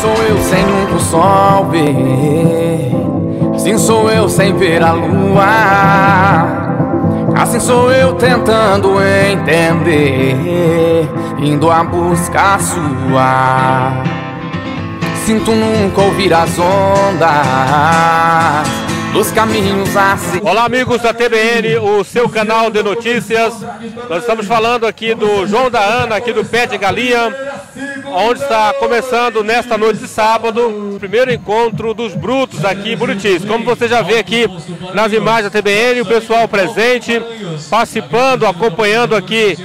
sou eu sem nunca o sol ver. Assim sou eu sem ver a lua. Assim sou eu tentando entender, indo a buscar sua. Sinto nunca ouvir as ondas dos caminhos assim. Olá, amigos da TBN, o seu canal de notícias. Nós estamos falando aqui do João da Ana, aqui do Pé de Galinha, onde está começando nesta noite de sábado o primeiro encontro dos brutos aqui em Buritis. Como você já vê aqui nas imagens da TBN, o pessoal presente, participando, acompanhando aqui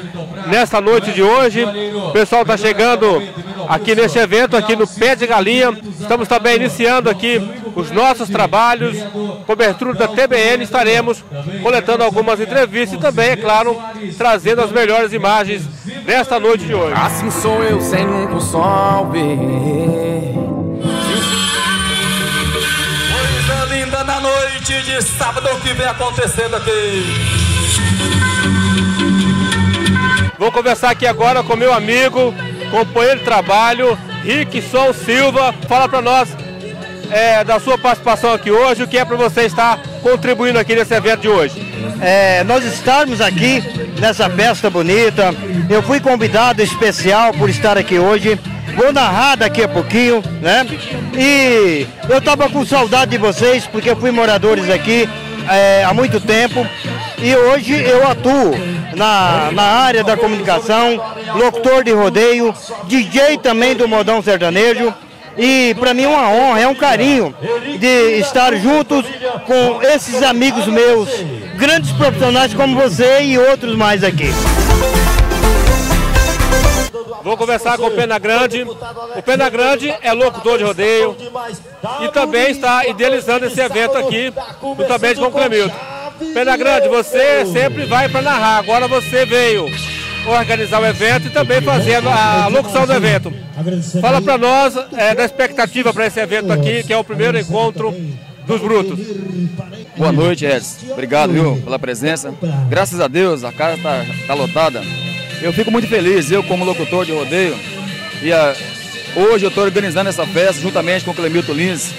nesta noite de hoje. O pessoal está chegando aqui neste evento, aqui no Pé de Galinha. Estamos também iniciando aqui os nossos trabalhos, cobertura da TBN, estaremos coletando algumas entrevistas e também, é claro, trazendo as melhores imagens nesta noite de hoje. Assim sou eu sem nunca o sol ver. Coisa linda na noite de sábado que vem acontecendo aqui. Vou conversar aqui agora com meu amigo, companheiro de trabalho, Rickson Silva. Fala para nós é, da sua participação aqui hoje, o que é para você estar contribuindo aqui nesse evento de hoje. É, nós estarmos aqui nessa festa bonita. Eu fui convidado especial por estar aqui hoje. Vou narrar daqui a pouquinho, né? E eu estava com saudade de vocês, porque eu fui moradores aqui é, há muito tempo. E hoje eu atuo na, na área da comunicação, locutor de rodeio, DJ também do Modão Sertanejo. E para mim é uma honra, é um carinho de estar juntos com esses amigos meus, grandes profissionais como você e outros mais aqui. Vou conversar com o Pena Grande. O Pena Grande é locutor de rodeio e também está idealizando esse evento aqui, juntamente com o Clemilton. Pena Grande, você sempre vai para narrar, agora você veio organizar o evento e também fazendo a locução do evento. Fala para nós é, da expectativa para esse evento aqui, que é o primeiro encontro dos brutos. Boa noite, Edson. Obrigado, viu, pela presença. Graças a Deus, a casa está tá lotada. Eu fico muito feliz, eu como locutor de rodeio, e a, hoje eu estou organizando essa festa juntamente com o Clemilton Lins.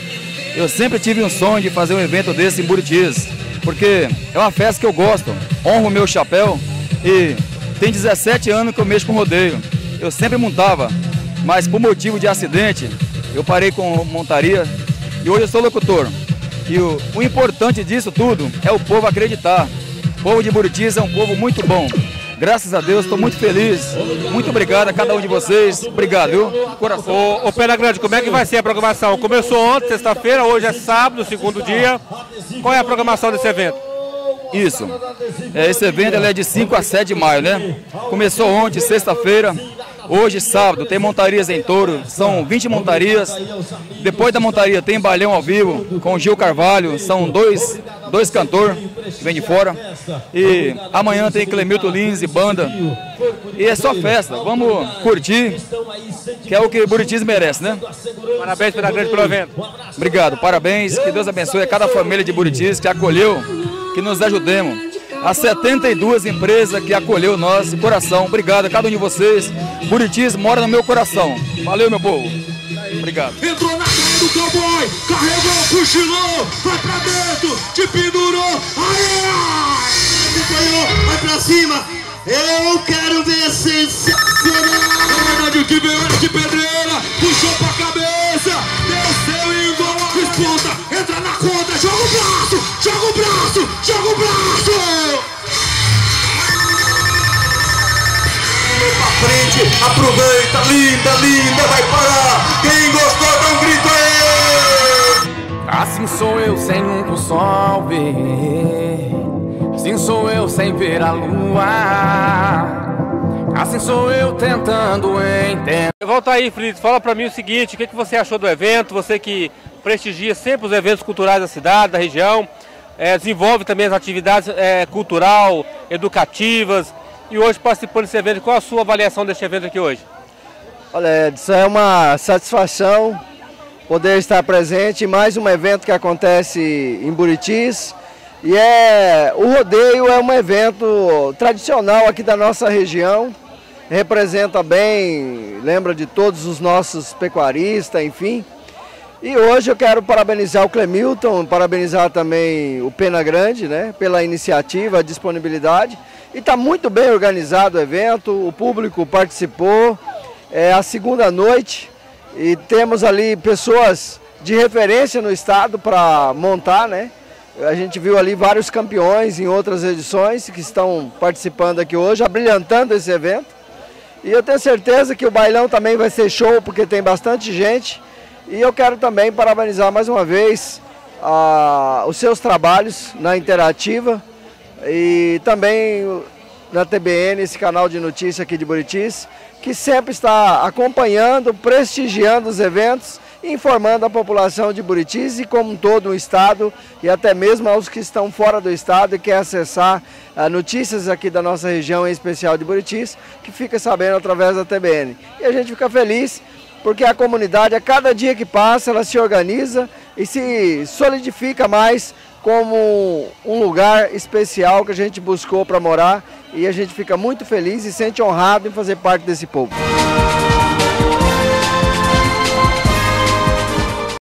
Eu sempre tive um sonho de fazer um evento desse em Buritis, porque é uma festa que eu gosto, honro o meu chapéu e tem 17 anos que eu mexo com rodeio. Eu sempre montava, mas por motivo de acidente, eu parei com montaria e hoje eu sou locutor. E o, o importante disso tudo é o povo acreditar. O povo de Buritis é um povo muito bom. Graças a Deus, estou muito feliz. Muito obrigado a cada um de vocês. Obrigado, viu? Coração. Ô, ô Pena Grande, como é que vai ser a programação? Começou ontem, sexta-feira, hoje é sábado, segundo dia. Qual é a programação desse evento? Isso. É, esse evento é de 5 a 7 de maio, né? Começou ontem, sexta-feira. Hoje, sábado, tem montarias em touro, são 20 montarias. Depois da montaria tem balhão ao vivo com Gil Carvalho, são dois, dois cantores que vêm de fora. E amanhã tem Clemilton Lins e banda. E é só festa, vamos curtir, que é o que Buritis merece, né? Parabéns pela grande pelo evento. Obrigado, parabéns, que Deus abençoe a cada família de Buritis que acolheu, que nos ajudemos as 72 empresas que acolheu nós de coração. Obrigado a cada um de vocês. Buritis mora no meu coração. Valeu, meu povo. Obrigado. Entrou na cara do cowboy, carregou, cochilou, vai pra dentro, te pendurou, aí, acompanhou, vai pra cima. Eu quero ver sensacional. que veio de pedreira, puxou pra joga o braço. pra frente, aproveita, linda, linda, vai parar. Quem gostou, dá um grito aí. Assim sou eu sem nunca o sol ver. Assim sou eu sem ver a lua. Assim sou eu tentando entender. Volta aí, Fritz, fala pra mim o seguinte: o que, que você achou do evento? Você que prestigia sempre os eventos culturais da cidade, da região, é, desenvolve também as atividades é, cultural, educativas e hoje participando desse evento. Qual a sua avaliação deste evento aqui hoje? Olha, isso é uma satisfação poder estar presente mais um evento que acontece em Buritis. E é, o rodeio é um evento tradicional aqui da nossa região. representa bem, lembra de todos os nossos pecuaristas, enfim. E hoje eu quero parabenizar o Clemilton, parabenizar também o Pena Grande, né, pela iniciativa, a disponibilidade. E está muito bem organizado o evento, o público participou. É a segunda noite e temos ali pessoas de referência no estado para montar, né? A gente viu ali vários campeões em outras edições que estão participando aqui hoje, abrilhantando esse evento. E eu tenho certeza que o bailão também vai ser show, porque tem bastante gente. E eu quero também parabenizar mais uma vez a, os seus trabalhos na Interativa e também na TBN, esse canal de notícia aqui de Buritis, que sempre está acompanhando, prestigiando os eventos informando a população de Buritis e como todo o estado e até mesmo aos que estão fora do estado e quer acessar uh, notícias aqui da nossa região, em especial de Buritis, que fica sabendo através da TBN. E a gente fica feliz porque a comunidade, a cada dia que passa, ela se organiza e se solidifica mais como um lugar especial que a gente buscou para morar e a gente fica muito feliz e sente honrado em fazer parte desse povo.